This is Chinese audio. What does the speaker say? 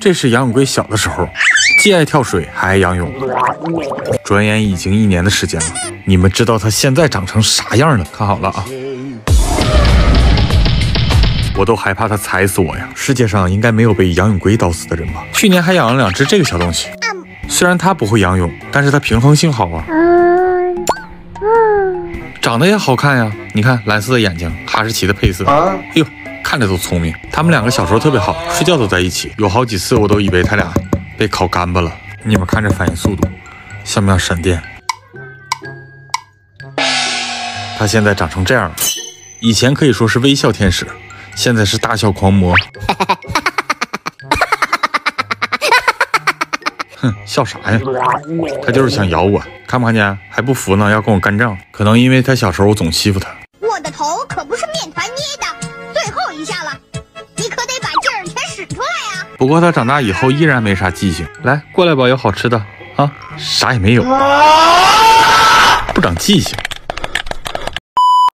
这是杨永贵小的时候，既爱跳水还爱仰泳。转眼已经一年的时间了，你们知道他现在长成啥样了？看好了啊！我都害怕他踩死我呀！世界上应该没有被杨永贵刀死的人吧？去年还养了两只这个小东西，虽然它不会仰泳，但是它平衡性好啊。长得也好看呀！你看蓝色的眼睛，哈士奇的配色。哎呦，看着都聪明。他们两个小时候特别好，睡觉都在一起。有好几次我都以为他俩被烤干巴了。你们看这反应速度，像不像闪电？他现在长成这样了，以前可以说是微笑天使，现在是大笑狂魔。哼，笑啥呀？他就是想咬我，看不看见？还不服呢，要跟我干仗。可能因为他小时候我总欺负他。我的头可不是面团捏的，不过他长大以后依然没啥记性。来，过来吧，有好吃的啊？啥也没有，不长记性。